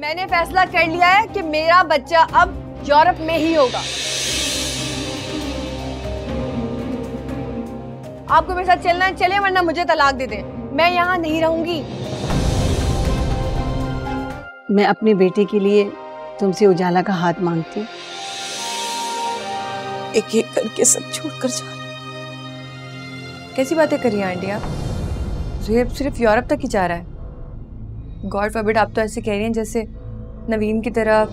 मैंने फैसला कर लिया है कि मेरा बच्चा अब यूरोप में ही होगा। आपको मेरे साथ चलना है चले वरना मुझे तलाक दे दें। मैं यहाँ नहीं रहूँगी। मैं अपने बेटे के लिए तुमसे उजाला का हाथ मांगती एक एक करके सब छोड़कर जा रहे कैसी बातें करी आंटी आप? सिर्फ़ यूरोप तक ही जा रहा है। गॉड फॉरबिड आप तो ऐसे कह रही हैं जैसे नवीन की तरह